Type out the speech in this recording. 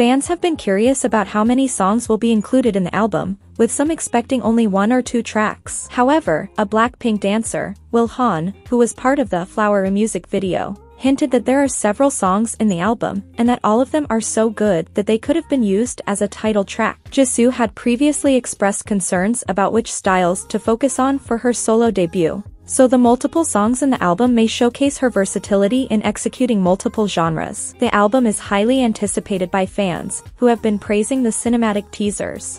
Fans have been curious about how many songs will be included in the album, with some expecting only one or two tracks. However, a Blackpink dancer, Will Han, who was part of the Flower music video, hinted that there are several songs in the album, and that all of them are so good that they could have been used as a title track. Jisoo had previously expressed concerns about which styles to focus on for her solo debut, so the multiple songs in the album may showcase her versatility in executing multiple genres. The album is highly anticipated by fans, who have been praising the cinematic teasers.